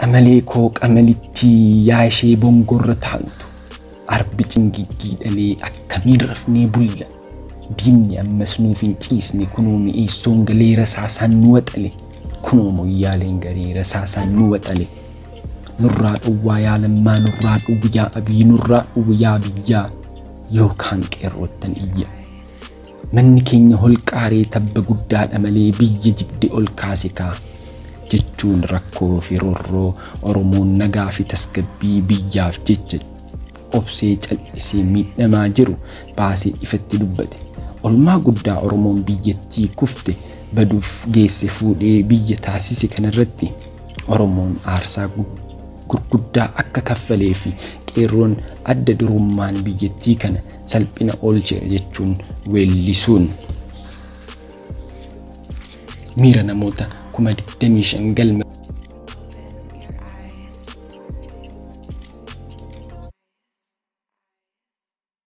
Qamalee koo qamalitti yaa ishee bongorra taa'antu arbi cingiggii dhalee akkamiin rafnee bulla. Diinni ammas nuuf hin ciisne kunoo mi'eessoon galee rasaasaan nu waxale. Kunoo moyyaaleen garee rasaasaan nu waxale. Nurraa dhowwaa yaa lammaa nurraa dhowwu yaa abii nurraa dhowwu yaa biyyaa yookaan qeerroottan iyya. Manni keenya holqaaree tabba guddaadha malee biyya jibde ol kaase kaa. Jechuun rakkoo fi roorroo Oromoon nagaa fi tasgabbii biyyaaf jecha obsee cal'isee miidhamaa jiru baasee ifatti dubbate. Olmaa guddaa Oromoon biyyattii kufte baduuf geesse fuudhee biyya taasise kanarratti Oromoon aarsaa gurguddaa akka kaffalee fi qeerroon adda durummaan biyyattii kana salphina oolcheera jechuun weellisuun miira namoota kuma duk da mi shingal